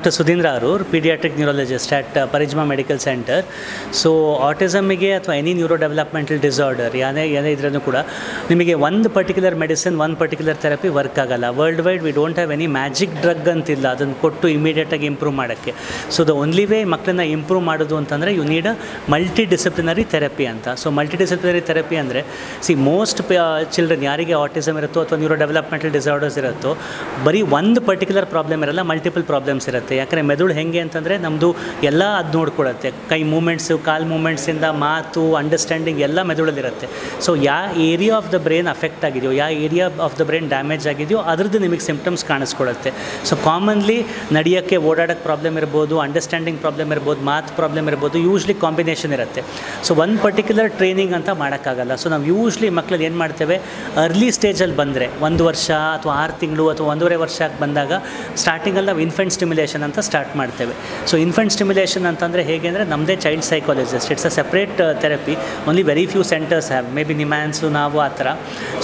Doctor Sudhindra ಅವರು paediatric neurologist at ಪರಿಜ್ಮಾ medical centre so ಆಟಿಸಮಿಗೆ ಅಥವಾ ಎನಿ ನ್ಯೂರೋ ಡೆವಲಪ್ಮೆಂಟಲ್ ಡಿಸಾರ್ಡರ್ ಯಾನೇ, ಏನೇ ಇದ್ರೂ ಕೂಡ ನಿಮಗೆ ಒಂದು ಪರ್ಟಿಕ್ಯುಲರ್ ಮೆಡಿಸಿನ್ ಒಂದು ಪರ್ಟಿಕ್ಯುಲರ್ ಥೆರಪಿ ವರ್ಕ್ ಆಗಲ್ಲ. Worldwide we don't have any magic drug ಅಂತಿಲ್ಲ. ಅದನ್ನು ಕೊಟ್ಟು ಇಮಿಡಿಯೇಟಾಗಿ ಇಂಪ್ರೂವ್ ಮಾಡೋಕ್ಕೆ. ಸೊ ದ ಓನ್ಲಿ ವೇ ಮಕ್ಕಳನ್ನ ಇಂಪ್ರೂವ್ ಮಾಡೋದು ಅಂತಂದರೆ you need a multidisciplinary therapy ಅಂತ. ಸೊ ಮಲ್ಟಿ ಡಿಸಿಪ್ಲಿನರಿ ಥೆರಪಿ ಅಂದರೆ ಸಿ ಮೋಸ್ಟ್ ಚಿಲ್ಡ್ರನ್ ಯಾರಿಗೆ ಆಟಿಸಮ್ ಇರುತ್ತೋ ಅಥವಾ ನ್ಯೂರೋ ಡೆವಲಪ್ಮೆಂಟಲ್ ಡಿಸಾರ್ಡರ್ಸ್ ಇರುತ್ತೋ, ಬರೀ ಒಂದು ಪರ್ಟಿಕ್ಯುಲರ್ ಪ್ರಾಬ್ಲಮ್ ಇರಲ್ಲ ಮಲ್ಟಿಪಲ್ ಪ್ರಾಬ್ಲಮ್ಸ್ ಇರುತ್ತೆ. ಯಾಕಂದರೆ ಮೆದುಳು ಹೆಂಗೆ ಅಂತಂದರೆ ನಮ್ಮದು ಎಲ್ಲ ಅದು ನೋಡ್ಕೊಳುತ್ತೆ. ಕೈ ಮೂಮೆಂಟ್ಸು ಕಾಲ್ ಮೂಮೆಂಟ್ಸಿಂದ ಮಾತು ಅಂಡರ್ಸ್ಟ್ಯಾಂಡಿಂಗ್ ಎಲ್ಲ ಮೆದುಳಲ್ಲಿರುತ್ತೆ. ಸೊ ಯಾವ area of the brain affect ಆಗಿದೆಯೋ ಯಾವ area of the brain damage ಆಗಿದೆಯೋ, ಅದ್ರದ್ದು ನಿಮಗೆ ಸಿಂಪ್ಟಮ್ಸ್ ಕಾಣಿಸ್ಕೊಳುತ್ತೆ. ಸೊ ಕಾಮನ್ಲಿ ನಡೆಯೋಕ್ಕೆ ಓಡಾಡೋಕ್ಕೆ ಪ್ರಾಬ್ಲಮ್ ಇರ್ಬೋದು ಅಂಡರ್ಸ್ಟ್ಯಾಂಡಿಂಗ್ ಪ್ರಾಬ್ಲಮ್ ಇರ್ಬೋದು ಮಾತು ಪ್ರಾಬ್ಲಮ್ ಇರ್ಬೋದು ಯೂಶ್ಲಿ ಕಾಂಬಿನೇಷನ್ ಇರುತ್ತೆ. ಸೊ ಒಂದು ಪರ್ಟಿಕ್ಯುಲರ್ ಟ್ರೈನಿಂಗ್ ಅಂತ ಮಾಡೋಕ್ಕಾಗಲ್ಲ. ಸೊ ನಾವು ಯೂಶ್ಲಿ ಮಕ್ಕಳಲ್ಲಿ ಏನು ಮಾಡ್ತೇವೆ? ಅರ್ಲಿ ಸ್ಟೇಜಲ್ಲಿ ಬಂದರೆ, ಒಂದು ವರ್ಷ ಅಥವಾ ಆರು ತಿಂಗಳು ಅಥವಾ ಒಂದೂವರೆ ವರ್ಷಕ್ಕೆ ಬಂದಾಗ ಸ್ಟಾರ್ಟಿಂಗಲ್ಲಿ ನಾವು ಇನ್ಫೆಂಟ್ ಸ್ಟಿಮ್ಯುಲೇಷನ್ ಅಂತ ಸ್ಟಾರ್ಟ್ ಮಾಡ್ತೇವೆ. ಸೊ ಇನ್ಫೆಂಟ್ ಸ್ಟಿಮ್ಯುಲೇಷನ್ ಅಂತಂದರೆ ಹೇಗೆ ಅಂದರೆ ನಮ್ಮದೇ child psychologist it's a separate therapy only very few centres have maybe NIMHANS ನಾವು ಆ ಥರ.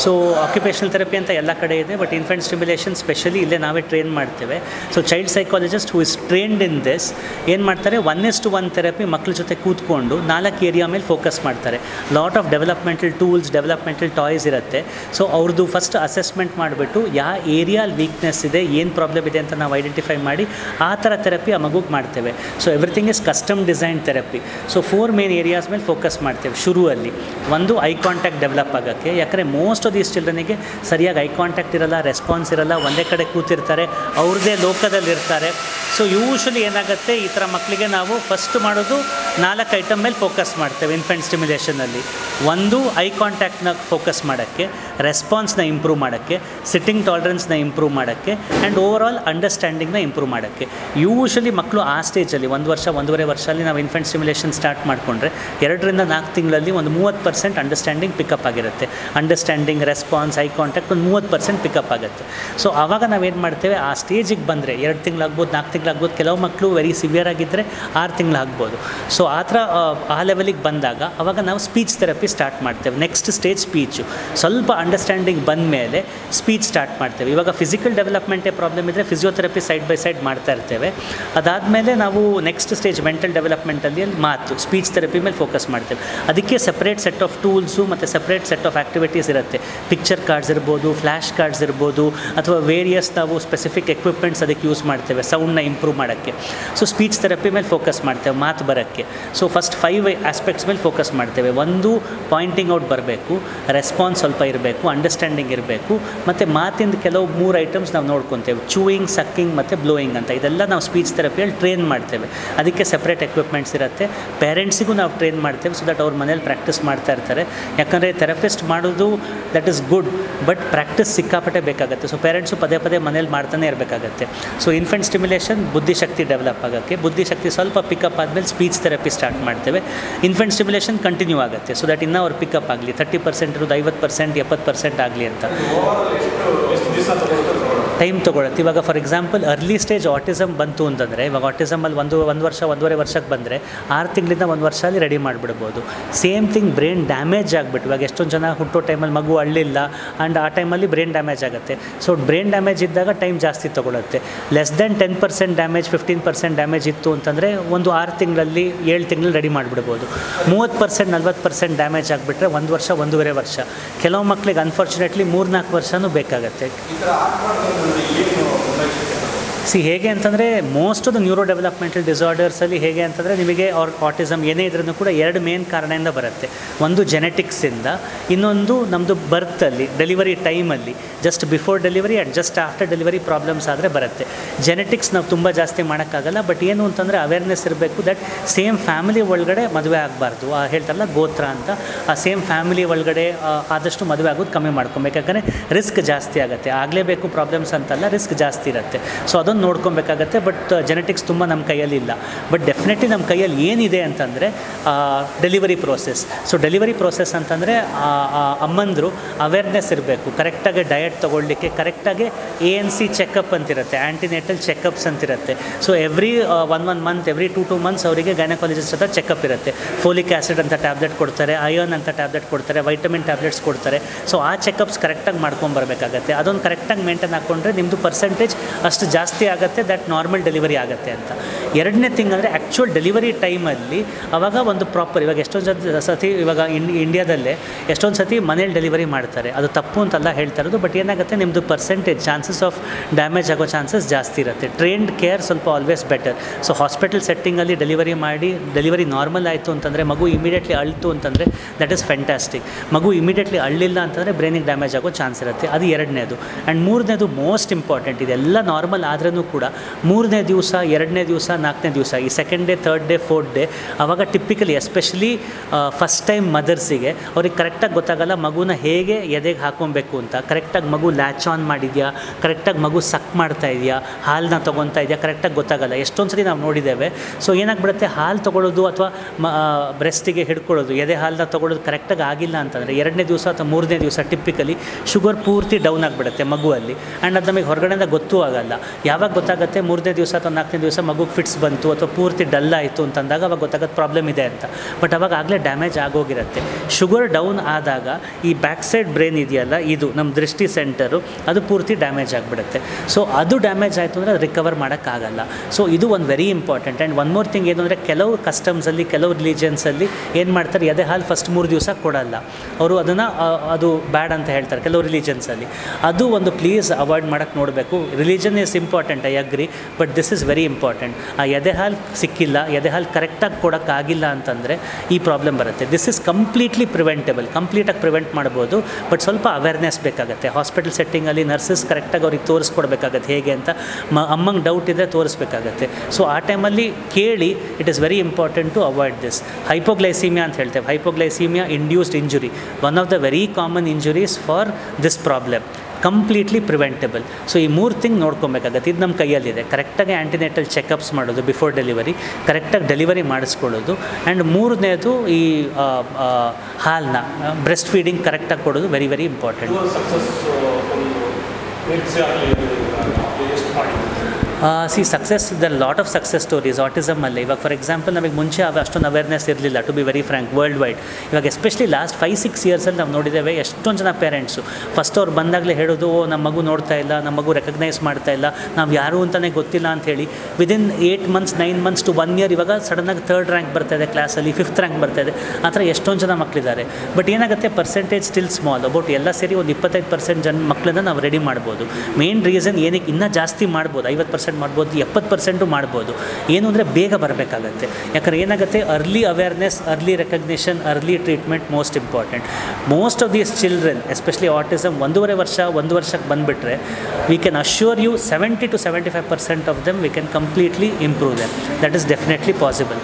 ಸೊ ಆಕ್ಯುಪೇಷನಲ್ ಥೆರಪಿ ಅಂತ ಎಲ್ಲ ಕಡೆ ಇದೆ ಬಟ್ ಇನ್ಫೆಂಟ್ ಸ್ಟಿಮ್ಯುಲೇಷನ್ ಸ್ಪೆಷಲಿ ಇಲ್ಲೇ ನಾವೇ ಟ್ರೈನ್ ಮಾಡ್ತೇವೆ. So child psychologist who is trained in this ಏನು ಮಾಡ್ತಾರೆ? One is to one therapy ಮಕ್ಕಳ ಜೊತೆ ಕೂತ್ಕೊಂಡು ನಾಲ್ಕು ಏರಿಯಾ ಮೇಲೆ ಫೋಕಸ್ ಮಾಡ್ತಾರೆ. Lot of developmental tools developmental toys ಇರುತ್ತೆ. ಸೊ ಅವ್ರದ್ದು ಫಸ್ಟ್ ಅಸೆಸ್ಮೆಂಟ್ ಮಾಡಿಬಿಟ್ಟು ಯಾವ ಏರಿಯಾ ವೀಕ್ನೆಸ್ ಇದೆ, ಏನು ಪ್ರಾಬ್ಲಮ್ ಇದೆ ಅಂತ ನಾವು ಐಡೆಂಟಿಫೈ ಮಾಡಿ ಥರ ಥೆರಪಿ ಆ ಮಗುಗೆ ಮಾಡ್ತೇವೆ. So everything is custom design therapy so four main areas ಮೇಲೆ ಫೋಕಸ್ ಮಾಡ್ತೇವೆ ಶುರುವಲ್ಲಿ. ಒಂದು ಐ ಕಾಂಟ್ಯಾಕ್ಟ್ ಡೆವಲಪ್ ಆಗೋಕ್ಕೆ. ಯಾಕಂದರೆ ಮೋಸ್ಟ್ ಆಫ್ ದೀಸ್ ಚಿಲ್ಡ್ರನಿಗೆ ಸರಿಯಾಗಿ ಐ ಕಾಂಟ್ಯಾಕ್ಟ್ ಇರಲ್ಲ ರೆಸ್ಪಾನ್ಸ್ ಇರಲ್ಲ, ಒಂದೇ ಕಡೆ ಕೂತಿರ್ತಾರೆ, ಅವ್ರದ್ದೇ ಲೋಕದಲ್ಲಿ ಇರ್ತಾರೆ. ಸೊ ಯೂಶ್ವಲಿ ಏನಾಗುತ್ತೆ, ಈ ಥರ ಮಕ್ಕಳಿಗೆ ನಾವು ಫಸ್ಟ್ ಮಾಡೋದು ನಾಲ್ಕು ಐಟಮ್ ಮೇಲೆ ಫೋಕಸ್ ಮಾಡ್ತೇವೆ ಇನ್ಫೆಂಟ್ ಸ್ಟಿಮ್ಯುಲೇಷನಲ್ಲಿ ಒಂದು ಐ ಕಾಂಟ್ಯಾಕ್ಟ್ನ ಫೋಕಸ್ ಮಾಡೋಕ್ಕೆ ರೆಸ್ಪಾನ್ಸ್ನ ಇಂಪ್ರೂವ್ ಮಾಡೋಕ್ಕೆ ಸಿಟ್ಟಿಂಗ್ ಟಾಲರೆನ್ಸ್ನ ಇಂಪ್ರೂವ್ ಮಾಡೋಕ್ಕೆ ಆ್ಯಂಡ್ ಓವರ್ ಆಲ್ ಅಂಡರ್ಸ್ಟ್ಯಾಂಡಿಂಗ್ನ ಇಂಪ್ರೂವ್ ಮಾಡೋಕ್ಕೆ. ಯೂಶ್ವಲಿ ಮಕ್ಕಳು ಆ ಸ್ಟೇಜಲ್ಲಿ ಒಂದು ವರ್ಷ, ಒಂದೂವರೆ ವರ್ಷದಲ್ಲಿ ನಾವು ಇನ್ಫೆಂಟ್ ಸಿಮ್ಯುಲೇಷನ್ ಸ್ಟಾರ್ಟ್ ಮಾಡಿಕೊಂಡ್ರೆ, ಎರಡರಿಂದ ನಾಲ್ಕು ತಿಂಗಳಲ್ಲಿ ಒಂದು ಮೂವತ್ತು ಪರ್ಸೆಂಟ್ ಅಂಡರ್ಸ್ಟ್ಯಾಂಡಿಂಗ್ ಪಿಕಪ್ ಆಗಿರುತ್ತೆ. ಅಂಡರ್ಸ್ಟ್ಯಾಂಡಿಂಗ್ ರೆಸ್ಪಾನ್ಸ್ ಐ ಕಾಂಟ್ಯಾಕ್ಟ್ ಒಂದು ಮೂವತ್ತು ಪರ್ಸೆಂಟ್ ಪಿಕಪ್ ಆಗುತ್ತೆ. ಸೊ ಆವಾಗ ನಾವೇನು ಮಾಡ್ತೇವೆ? ಆ ಸ್ಟೇಜಿಗೆ ಬಂದರೆ, ಎರಡು ತಿಂಗಳಾಗ್ಬೋದು ನಾಲ್ಕು ತಿಂಗಳಾಗ್ಬೋದು ಕೆಲವು ಮಕ್ಕಳು ವೆರಿ ಸಿವಿಯರ್ ಆಗಿದ್ದರೆ ಆರು ತಿಂಗಳಾಗ್ಬೋದು ಸೊ ಆ ಥರ, ಆ ಲೆವೆಲಿಗೆ ಬಂದಾಗ, ಆವಾಗ ನಾವು ಸ್ಪೀಚ್ ಥೆರಪಿ ಸ್ಟಾರ್ಟ್ ಮಾಡ್ತೇವೆ. ನೆಕ್ಸ್ಟ್ ಸ್ಟೇಜ್ ಸ್ಪೀಚು ಸ್ವಲ್ಪ ಅಂಡರ್ಸ್ಟ್ಯಾಂಡಿಂಗ್ ಬಂದ ಮೇಲೆ ಸ್ಪೀಚ್ ಸ್ಟಾರ್ಟ್ ಮಾಡ್ತೇವೆ. ಇವಾಗ ಫಿಸಿಕಲ್ ಡೆವಲಪ್ಮೆಂಟೇ ಪ್ರಾಬ್ಲಮ್ ಇದ್ದರೆ ಫಿಸಿಯೋಥೆರಪಿ ಸೈಡ್ ಬೈ ಸೈಡ್ ಮಾಡ್ತಾ ಇರ್ತೇವೆ. ಅದಾದಮೇಲೆ ನಾವು ನೆಕ್ಸ್ಟ್ ಸ್ಟೇಜ್ ಮೆಂಟಲ್ ಡೆವಲಪ್ಮೆಂಟಲ್ಲಿ ಮಾತು ಸ್ಪೀಚ್ ಥೆರಪಿ ಮೇಲೆ ಫೋಕಸ್ ಮಾಡ್ತೇವೆ. ಅದಕ್ಕೆ ಸಪ್ರೇಟ್ ಸೆಟ್ ಆಫ್ ಟೂಲ್ಸು ಮತ್ತು ಸಪ್ರೇಟ್ ಸೆಟ್ ಆಫ್ ಆ್ಯಕ್ಟಿವಿಟೀಸ್ ಇರುತ್ತೆ. ಪಿಕ್ಚರ್ ಕಾರ್ಡ್ಸ್ ಇರ್ಬೋದು ಫ್ಲ್ಯಾಶ್ ಕಾರ್ಡ್ಸ್ ಇರ್ಬೋದು, ಅಥವಾ ವೇರಿಯಸ್ ನಾವು ಸ್ಪೆಸಿಫಿಕ್ ಎಕ್ವಿಪ್ಮೆಂಟ್ಸ್ ಅದಕ್ಕೆ ಯೂಸ್ ಮಾಡ್ತೇವೆ ಸೌಂಡ್ನ ಇಂಪ್ರೂವ್ ಮಾಡೋಕ್ಕೆ. ಸೊ ಸ್ಪೀಚ್ ಥೆರಪಿ ಮೇಲೆ ಫೋಕಸ್ ಮಾಡ್ತೇವೆ ಮಾತು ಬರೋಕ್ಕೆ. ಸೊ ಫಸ್ಟ್ ಫೈವ್ ಆಸ್ಪೆಕ್ಟ್ಸ್ ಮೇಲೆ ಫೋಕಸ್ ಮಾಡ್ತೇವೆ. ಒಂದು ಪಾಯಿಂಟಿಂಗ್ ಔಟ್ ಬರಬೇಕು ರೆಸ್ಪಾನ್ಸ್ ಸ್ವಲ್ಪ ಇರಬೇಕು ಅಂಡರ್ಸ್ಟ್ಯಾಂಡಿಂಗ್ ಇರಬೇಕು, ಮತ್ತು ಮಾತಿಂದ ಕೆಲವು ಮೂರು ಐಟಮ್ಸ್ ನಾವು ನೋಡ್ಕೊತೇವೆ. ಚೂಯಿಂಗ್ ಸಕ್ಕಿಂಗ್ ಮತ್ತು ಬ್ಲೋಯಿಂಗ್ ಅಂತ. ಇದೆಲ್ಲ ನಾವು ಸ್ಪೀಚ್ ಥೆರಪಿಯಲ್ಲಿ ಟ್ರೈನ್ ಮಾಡ್ತೇವೆ. ಅದಕ್ಕೆ ಸಪ್ರೇಟ್ ಎಕ್ವಿಪ್ಮೆಂಟ್ಸ್ ಇರುತ್ತೆ. ಪೇರೆಂಟ್ಸಿಗೂ ನಾವು ಟ್ರೈನ್ ಮಾಡ್ತೇವೆ ಸೊ ದಟ್ ಅವ್ರ ಮನೇಲಿ ಪ್ರಾಕ್ಟೀಸ್ ಮಾಡ್ತಾ ಇರ್ತಾರೆ. ಯಾಕಂದರೆ ಥೆರಪಿಸ್ಟ್ ಮಾಡೋದು that is good but practice ಸಿಕ್ಕಾಪಟ್ಟೆ ಬೇಕಾಗುತ್ತೆ. ಸೊ ಪೇರೆಂಟ್ಸು ಪದೇ ಪದೇ ಮನೇಲಿ ಮಾಡ್ತಾನೆ ಇರಬೇಕಾಗತ್ತೆ. ಸೊ ಇನ್ಫೆಂಟ್ ಸ್ಟಿಮ್ಯುಲೇಷನ್ ಬುದ್ಧಿಶಕ್ತಿ ಡೆವಲಪ್ ಆಗೋಕ್ಕೆ. ಬುದ್ಧಿಶಕ್ತಿ ಸ್ವಲ್ಪ ಪಿಕಪ್ ಆದಮೇಲೆ ಸ್ಪೀಚ್ ಥೆರಪಿ ಸ್ಟಾರ್ಟ್ ಮಾಡ್ತೇವೆ. ಇನ್ಫೆಂಟ್ ಸ್ಟಿಮ್ಯುಲೇಷನ್ ಕಂಟಿನ್ಯೂ ಆಗುತ್ತೆ. ಸೊ ದಟ್ ಇನ್ನೂ ಅವ್ರು ಪಿಕಪ್ ಆಗಲಿ ತರ್ಟಿ ಪರ್ಸೆಂಟ್ ಇರೋದು ಐವತ್ತು ಪರ್ಸೆಂಟ್ ಎಪ್ಪತ್ತು ಪರ್ಸೆಂಟ್ ಆಗಲಿ ಅಂತ. ಟೈಮ್ ತೊಗೊಳತ್ತೆ. ಇವಾಗ for example early stage autism ಬಂತು ಅಂತಂದರೆ, ಇವಾಗ ಆಟಿಸಮಲ್ಲಿ ಒಂದು ಒಂದು ವರ್ಷ, ಒಂದೂವರೆ ವರ್ಷಕ್ಕೆ ಬಂದರೆ, ಆರು ತಿಂಗಳಿಂದ ಒಂದು ವರ್ಷ ಅಲ್ಲಿ ರೆಡಿ ಮಾಡಿಬಿಡ್ಬೋದು. ಸೇಮ್ ಥಿಂಗ್ ಬ್ರೈನ್ ಡ್ಯಾಮೇಜ್ ಆಗಿಬಿಟ್ಟು, ಇವಾಗ ಎಷ್ಟೊಂದು ಜನ ಹುಟ್ಟೋ ಟೈಮಲ್ಲಿ ಮಗು ಅಳ್ಳಿಲ್ಲ ಆ್ಯಂಡ್ ಆ ಟೈಮಲ್ಲಿ ಬ್ರೈನ್ ಡ್ಯಾಮೇಜ್ ಆಗುತ್ತೆ. ಸೊ ಬ್ರೈನ್ ಡ್ಯಾಮೇಜ್ ಇದ್ದಾಗ ಟೈಮ್ ಜಾಸ್ತಿ ತೊಗೊಳುತ್ತೆ. Less than ten percent damage fifteen percent damage ಇತ್ತು ಅಂತಂದರೆ, ಒಂದು ಆರು ತಿಂಗಳಲ್ಲಿ, ಏಳು ತಿಂಗಳು ರೆಡಿ ಮಾಡಿಬಿಡ್ಬೋದು. ಮೂವತ್ತು ಪರ್ಸೆಂಟ್ ನಲ್ವತ್ತು ಪರ್ಸೆಂಟ್ ಡ್ಯಾಮೇಜ್ ಆಗಿಬಿಟ್ರೆ ಒಂದು ವರ್ಷ, ಒಂದೂವರೆ ವರ್ಷ. ಕೆಲವು ಮಕ್ಕಳಿಗೆ ಅನ್ಫಾರ್ಚುನೇಟ್ಲಿ ಮೂರ್ನಾಲ್ಕು ವರ್ಷವೂ ಬೇಕಾಗತ್ತೆ. ಸಿ ಹೇಗೆ ಅಂತಂದರೆ most of the neuro developmental ಡಿಸಾರ್ಡರ್ಸಲ್ಲಿ ಹೇಗೆ ಅಂತಂದರೆ ನಿಮಗೆ ಅವ್ರ ಆಟಿಸಮ್ ಏನೇ ಇದ್ರೂ ಕೂಡ ಎರಡು ಮೇನ್ ಕಾರಣದಿಂದ ಬರುತ್ತೆ. ಒಂದು ಜೆನೆಟಿಕ್ಸಿಂದ ಇನ್ನೊಂದು ನಮ್ಮದು ಬರ್ತಲ್ಲಿ ಡೆಲಿವರಿ ಟೈಮಲ್ಲಿ just before delivery and just after delivery problems ಆದರೆ ಬರುತ್ತೆ. ಜೆನೆಟಿಕ್ಸ್ ನಾವು ತುಂಬ ಜಾಸ್ತಿ ಮಾಡೋಕ್ಕಾಗಲ್ಲ ಬಟ್ ಏನು ಅಂತಂದರೆ ಅವೇರ್ನೆಸ್ ಇರಬೇಕು ದಟ್ ಸೇಮ್ ಫ್ಯಾಮಿಲಿ ಒಳಗಡೆ ಮದುವೆ ಆಗಬಾರ್ದು. ಹೇಳ್ತಾರಲ್ಲ ಗೋತ್ರ ಅಂತ, ಆ ಸೇಮ್ ಫ್ಯಾಮಿಲಿ ಒಳಗಡೆ ಆದಷ್ಟು ಮದುವೆ ಆಗೋದು ಕಮ್ಮಿ ಮಾಡ್ಕೊಬೇಕು. ಯಾಕಂದರೆ ರಿಸ್ಕ್ ಜಾಸ್ತಿ ಆಗುತ್ತೆ. ಆಗಲೇಬೇಕು ಪ್ರಾಬ್ಲಮ್ಸ್ ಅಂತಲ್ಲ ರಿಸ್ಕ್ ಜಾಸ್ತಿ ಇರುತ್ತೆ. ಸೊ ಅದೊಂದು ನೋಡ್ಕೊಬೇಕಾಗತ್ತೆ ಬಟ್ ಜೆನೆಟಿಕ್ಸ್ ತುಂಬ ನಮ್ಮ ಕೈಯಲ್ಲಿ ಇಲ್ಲ. ಬಟ್ ಡೆಫಿನೆಟ್ಲಿ ನಮ್ಮ ಕೈಯಲ್ಲಿ ಏನಿದೆ ಅಂತಂದರೆ delivery process so delivery process ಅಂತಂದರೆ ಅಮ್ಮಂದರು ಅವೇರ್ನೆಸ್ ಇರಬೇಕು. ಕರೆಕ್ಟಾಗಿ ಡಯಟ್ ತೊಗೊಳ್ಲಿಕ್ಕೆ ಕರೆಕ್ಟಾಗಿ ಎ ಎನ್ ಸಿ ಚೆಕಪ್ ಅಂತಿರುತ್ತೆ. ಆ್ಯಂಟಿನೇಟಲ್ ಆ್ಯಂಟಿನೆಟಲ್ ಚೆಕಪ್ಸ್ ಅಂತಿರುತ್ತೆ. So every one one month every two two months ಅವರಿಗೆ ಗೈನಕಾಲಜಿಸ್ಟ್ ಹತ್ರ ಚೆಕಪ್ ಇರುತ್ತೆ. ಫೋಲಿಕ್ ಆ್ಯಸಿಡ್ ಅಂತ ಟ್ಯಾಬ್ಲೆಟ್ ಕೊಡ್ತಾರೆ ಅಯೋನ್ ಅಂತ ಟ್ಯಾಬ್ಲೆಟ್ ಕೊಡ್ತಾರೆ ವೈಟಮಿನ್ ಟ್ಯಾಬ್ಲೆಟ್ಸ್ ಕೊಡ್ತಾರೆ. ಸೊ ಆ ಚೆಕಪ್ಸ್ ಕರೆಕ್ಟಾಗಿ ಮಾಡ್ಕೊಂಬರ್ಬೇಕಾಗತ್ತೆ ಅದೊಂದು ಕರೆಕ್ಟಾಗಿ ಮೇಂಟೈನ್ ಹಾಕ್ಕೊಂಡ್ರೆ ನಿಮ್ಮದು ಪರ್ಸೆಂಟೇಜ್ ಅಷ್ಟು ಜಾಸ್ತಿ ಆಗುತ್ತೆ ದಟ್ ನಾರ್ಮಲ್ ಡೆಲಿವರಿ ಆಗುತ್ತೆ ಅಂತ. ಎರಡನೇ ಥಿಂಗ್ ಅಂದರೆ ಆ್ಯಕ್ಚುಯಲ್ ಡೆಲಿವರಿ ಟೈಮಲ್ಲಿ ಅವಾಗ ಒಂದು ಪ್ರಾಪರ್ ಇವಾಗ ಎಷ್ಟೊಂದು ಜನ ಸತಿ, ಇವಾಗ ಇಂಡಿಯಾದಲ್ಲೇ ಎಷ್ಟೊಂದು ಸತಿ ಮನೇಲಿ ಡೆಲಿವರಿ ಮಾಡ್ತಾರೆ. ಅದು ತಪ್ಪು ಅಂತಲ್ಲ ಹೇಳ್ತಾ ಇರೋದು ಬಟ್ ಏನಾಗುತ್ತೆ ನಿಮ್ಮದು ಪರ್ಸೆಂಟೇಜ್ ಚಾನ್ಸಸ್ ಆಫ್ ಡ್ಯಾಮೇಜ್ ಆಗೋ ಚಾನ್ಸಸ್ ಜಾಸ್ತಿ ಇರುತ್ತೆ ಟ್ರೈನ್ಡ್ ಕೇರ್ ಸ್ವಲ್ಪ ಆಲ್ವೇಸ್ ಬೆಟರ್ ಸೊ ಹಾಸ್ಪಿಟಲ್ ಸೆಟ್ಟಿಂಗಲ್ಲಿ ಡೆಲಿವರಿ ಮಾಡಿ ಡೆಲಿವರಿ ನಾರ್ಮಲ್ ಆಯಿತು ಅಂತಂದರೆ, ಮಗು ಇಮಿಡಿಯೇಟ್ಲಿ ಅಳ್ತು ಅಂತಂದರೆ ದಟ್ ಇಸ್ ಫ್ಯಾಂಟಾಸ್ಟಿಕ್ ಮಗು ಇಮಿಡಿಯೇಟ್ಲಿ ಅಳ್ಳಿಲ್ಲ ಅಂತಂದರೆ ಬ್ರೈನಿಗೆ ಡ್ಯಾಮೇಜ್ ಆಗೋ ಚಾನ್ಸ್ ಇರುತ್ತೆ. ಅದು ಎರಡನೇದು. ಆ್ಯಂಡ್ ಮೂರನೇದು ಮೋಸ್ಟ್ ಇಂಪಾರ್ಟೆಂಟ್ ಇದೆಲ್ಲ ನಾರ್ಮಲ್ ಆದ್ರೂ ಕೂಡ, ಮೂರನೇ ದಿವಸ, ಎರಡನೇ ದಿವಸ, ನಾಲ್ಕನೇ ದಿವಸ, ಈ second day third day fourth day ಆವಾಗ ಟಿಪಿಕಲಿ ಎಸ್ಪೆಷಲಿ ಫಸ್ಟ್ ಟೈಮ್ ಮದರ್ಸಿಗೆ ಅವ್ರಿಗೆ ಕರೆಕ್ಟಾಗಿ ಗೊತ್ತಾಗಲ್ಲ, ಮಗುನ ಹೇಗೆ ಎದೆಗೆ ಹಾಕೊಬೇಕು ಅಂತ. ಕರೆಕ್ಟಾಗಿ ಮಗು ಲ್ಯಾಚ್ ಆನ್ ಮಾಡಿದೆಯಾ? ಕರೆಕ್ಟಾಗಿ ಮಗು ಸಕ್ ಮಾಡ್ತಾ ಇದೆಯಾ? ಹಾಲನ್ನ ತೊಗೊತಾ ಇದೆಯಾ? ಕರೆಕ್ಟಾಗಿ ಗೊತ್ತಾಗಲ್ಲ. ಎಷ್ಟೊಂದು ಸರಿ ನಾವು ನೋಡಿದ್ದೇವೆ. ಸೊ ಏನಾಗ್ಬಿಡುತ್ತೆ? ಹಾಲು ತೊಗೊಳ್ಳೋದು ಅಥವಾ ಮ ಬ್ರೆಸ್ಟಿಗೆ ಹಿಡ್ಕೊಳ್ಳೋದು. ಎದೆ ಹಾಲನ್ನ ತೊಗೊಳ್ಳೋದು ಕರೆಕ್ಟಾಗಿ ಆಗಿಲ್ಲ ಅಂತಂದರೆ ಎರಡನೇ ದಿವಸ ಅಥವಾ ಮೂರನೇ ದಿವಸ ಟಿಪ್ಪಿಕಲಿ ಶುಗರ್ ಪೂರ್ತಿ ಡೌನ್ ಆಗಿಬಿಡುತ್ತೆ ಮಗುವಲ್ಲಿ. ಆ್ಯಂಡ್ ಅದು ನಮಗೆ ಹೊರಗಡೆಯಿಂದ ಗೊತ್ತೂ ಆಗಲ್ಲ. ಯಾವಾಗ ಗೊತ್ತಾಗುತ್ತೆ? ಮೂರನೇ ದಿವಸ ಅಥವಾ ನಾಲ್ಕನೇ ದಿವಸ ಮಗುಗೆ ಫಿಟ್ಸ್ ಬಂತು ಅಥವಾ ಪೂರ್ತಿ ಡಲ್ ಆಯಿತು ಅಂತಂದಾಗ ಅವಾಗ ಗೊತ್ತಾಗೋದು ಪ್ರಾಬ್ಲಮ್ ಇದೆ ಅಂತ. ಬಟ್ ಅವಾಗ ಆಗಲೇ ಡ್ಯಾಮೇಜ್ ಆಗೋಗಿರುತ್ತೆ. ಶುಗರ್ ಡೌನ್ ಆದಾಗ ಈ ಬ್ಯಾಕ್ ಸೈಡ್ ಬ್ರೈನ್ ಇದೆಯಲ್ಲ, ಇದು ನಮ್ಮ ದೃಷ್ಟಿ ಸೆಂಟರು ಅದು ಪೂರ್ತಿ ಡ್ಯಾಮೇಜ್ ಆಗಿಬಿಡುತ್ತೆ. ಸೊ ಅದು ಡ್ಯಾಮೇಜ್ ಆಯಿತು ಅಂದರೆ ರಿಕವರ್ ಮಾಡೋಕ್ಕಾಗಲ್ಲ. ಸೊ ಇದು ಒಂದು very important and one more thing ಏನು ಅಂದರೆ ಕೆಲವು ಕಸ್ಟಮ್ಸಲ್ಲಿ ಕೆಲವು ರಿಲಿಜನ್ಸಲ್ಲಿ ಏನು ಮಾಡ್ತಾರೆ, ಎದೆ ಹಾಲು ಫಸ್ಟ್ ಮೂರು ದಿವಸ ಕೊಡಲ್ಲ. ಅವರು ಅದನ್ನು ಅದು ಬ್ಯಾಡ್ ಅಂತ ಹೇಳ್ತಾರೆ ಕೆಲವು ರಿಲಿಜನ್ಸಲ್ಲಿ ಅದು ಒಂದು ಪ್ಲೀಸ್ ಅವಾಯ್ಡ್ ಮಾಡೋಕ್ಕೆ ನೋಡಬೇಕು. Religion is important I agree but this is very important ಆ ಎದೆ ಹಾಲು ಸಿಕ್ಕಿಲ್ಲ, ಎದೆ ಹಾಲು ಕರೆಕ್ಟಾಗಿ ಕೊಡೋಕ್ಕಾಗಿಲ್ಲ ಅಂತಂದರೆ ಈ ಪ್ರಾಬ್ಲಮ್ ಬರುತ್ತೆ. ದಿಸ್ ಇಸ್ ಕಂಪ್ಲೀಟ್ಲಿ ಪ್ರಿವೆಂಟೇಬಲ್ ಕಂಪ್ಲೀಟಾಗಿ ಪ್ರಿವೆಂಟ್ ಮಾಡ್ಬೋದು ಬಟ್ ಸ್ವಲ್ಪ ಅವೇರ್ನೆಸ್ ಬೇಕಾಗುತ್ತೆ. ಹಾಸ್ಪಿಟಲ್ ಸೆಟ್ಟಿಂಗಲ್ಲಿ ನರ್ಸಸ್ ಕರೆಕ್ಟಾಗಿ ಅವ್ರಿಗೆ ತೋರಿಸ್ಕೊಡ್ಬೇಕಾಗತ್ತೆ ಹೇಗೆ ಅಂತ. ಮ ಅಮ್ಮಂಗೆ ಡೌಟ್ ಇದ್ದರೆ ತೋರಿಸ್ಬೇಕಾಗತ್ತೆ. ಸೊ ಆ ಟೈಮಲ್ಲಿ ಕೇಳಿ it is very important to avoid this hypoglycaemia ಅಂತ ಹೇಳ್ತೇವೆ. Hypoglycaemia induced injury one of the very common injuries for this problem completely preventable so ಈ ಮೂರು ಥಿಂಗ್ ನೋಡ್ಕೊಬೇಕಾಗತ್ತೆ. ಇದು ನಮ್ಮ ಕೈಯಲ್ಲಿದೆ. ಕರೆಕ್ಟಾಗಿ ಆ್ಯಂಟಿನೇಟಲ್ ಚೆಕಪ್ಸ್ ಮಾಡೋದು ಬಿಫೋರ್ ಡೆಲಿವರಿ ಕರೆಕ್ಟಾಗಿ ಡೆಲಿವರಿ ಮಾಡಿಸ್ಕೊಳ್ಳೋದು. ಆ್ಯಂಡ್ ಮೂರನೇದು ಈ ಹಾಲನ್ನ ಬ್ರೆಸ್ಟ್ ಫೀಡಿಂಗ್ ಕರೆಕ್ಟಾಗಿ ಕೊಡೋದು ವೆರಿ ವೆರಿ ಇಂಪಾರ್ಟೆಂಟ್ ಸಕ್ಸಸ್ ಒಂದು ಎಕ್ಸಾಕ್ಟ್ಲಿ ಎಷ್ಟು ಮಾಡಿ see success the lot of success stories ಆಟಿಸಮಲ್ಲಿ ಇವಾಗ ಫಾರ್ ಎಕ್ಸಾಂಪಲ್ ನಮಗೆ ಮುಂಚೆ ಅವ ಅಷ್ಟೊಂದು ಅವೇರ್ನೆಸ್ ಇರಲಿಲ್ಲ to be very frank worldwide ಇವಾಗ ಎಸ್ಪೆಷಲಿ ಲಾಸ್ಟ್ ಫೈವ್ ಸಿಕ್ಸ್ ಇಯರ್ಸಲ್ಲಿ ನಾವು ನೋಡಿದ್ದೇವೆ ಎಷ್ಟೊಂದು ಜನ ಪೇರೆಂಟ್ಸು ಫಸ್ಟ್ ಅವ್ರು ಬಂದಾಗಲೇ ಹೇಳೋದು "ಓ, ನಮ್ಮ ಮಗು ನೋಡ್ತಾ ಇಲ್ಲ ನಮ್ಮ ಮಗು ರೆಕಗ್ನೈಸ್ ಮಾಡ್ತಾ ಇಲ್ಲ ನಾವು ಯಾರು ಅಂತಲೇ ಗೊತ್ತಿಲ್ಲ ಅಂತ ಹೇಳಿ within eight months nine months to one year ಇವಾಗ ಸಡನ್ನಾಗಿ ಥರ್ಡ್ ರ್ಯಾಂಕ್ ಬರ್ತಾ ಇದೆ ಕ್ಲಾಸಲ್ಲಿ ಫಿಫ್ತ್ ರ್ಯಾಂಕ್ ಬರ್ತಾ ಇದೆ. ಆ ಥರ ಎಷ್ಟೊಂದು ಜನ ಮಕ್ಕಳಿದ್ದಾರೆ ಬಟ್ ಏನಾಗುತ್ತೆ ಪರ್ಸೆಂಟೇಜ್ ಸ್ಟಿಲ್ ಸ್ಮಾಲ್ ಅಬೌಟ್ ಎಲ್ಲ ಸೇರಿ ಒಂದು ಇಪ್ಪತ್ತೈದು ಪರ್ಸೆಂಟ್ ಜನ ಮಕ್ಕಳನ್ನ ನಾವು ರೆಡಿ ಮಾಡ್ಬೋದು. ಮೇನ್ ರೀಸನ್ ಏನಕ್ಕೆ ಇನ್ನೂ ಜಾಸ್ತಿ ಮಾಡ್ಬೋದು ಐವತ್ತು ಪರ್ಸೆಂಟ್ ಮಾಡ್ಬೋದು, ಎಪ್ಪತ್ತು ಪರ್ಸೆಂಟು ಮಾಡ್ಬೋದು. ಏನು ಅಂದರೆ ಬೇಗ ಬರಬೇಕಾಗತ್ತೆ. ಯಾಕಂದ್ರೆ ಏನಾಗುತ್ತೆ early awareness early recognition early treatment most important most of these children especially autism ಒಂದೂವರೆ ವರ್ಷ, ಒಂದು ವರ್ಷಕ್ಕೆ ಬಂದುಬಿಟ್ರೆ we can assure you seventy to seventy five percent of them we can completely improve them that is definitely possible